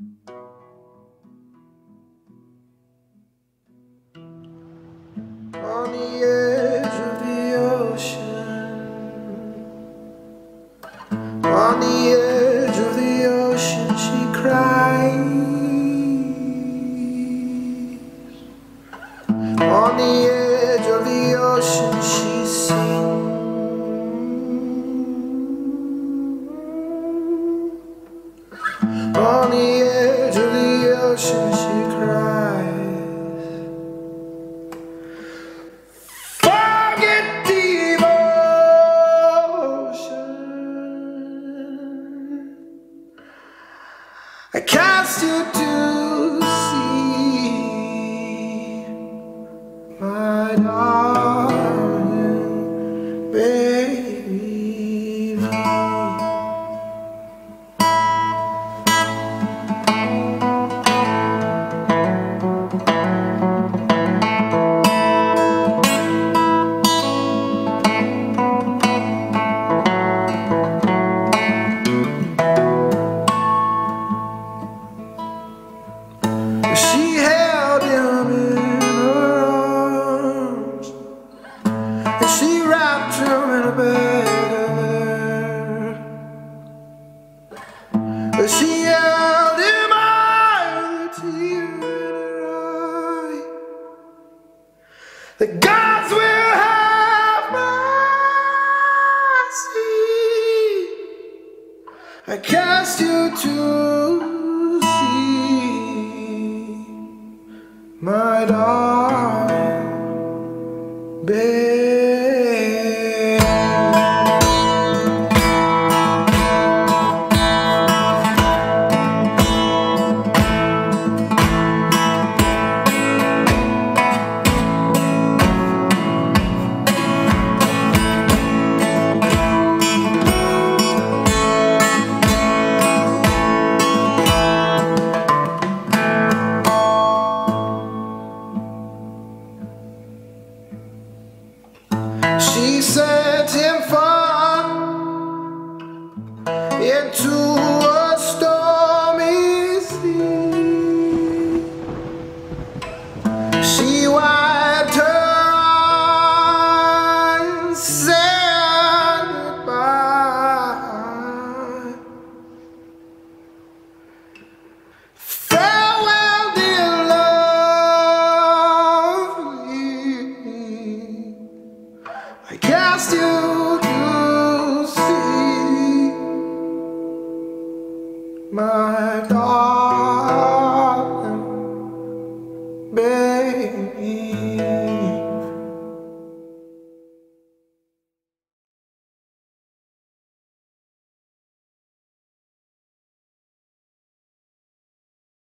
On the edge of the ocean, on the edge of the ocean, she cries. On the edge of the ocean, she sings. On the I cast you to sea, my darling baby. I cast you to sea, my darling babe. Sent him far into a stormy sea. She I cast you sea, my darling